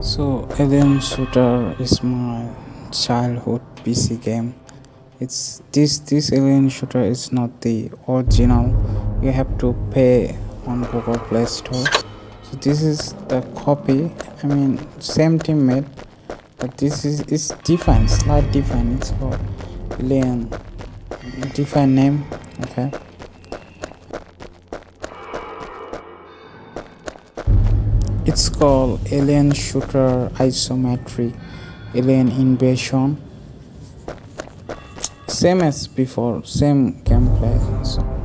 Alien Shooter is my childhood PC game. It's this this Alien Shooter is not the original. You have to pay on Google Play Store. So this is the copy. I mean same team made, but this is is different, slight different. It's called Alien different name. Okay. It's called Alien Shooter Isometric Alien Invasion. Same as before, same gameplay. So.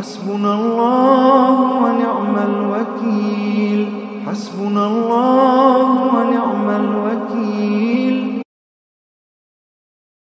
حسبنا الله ونعم الوكيل. حسبنا الله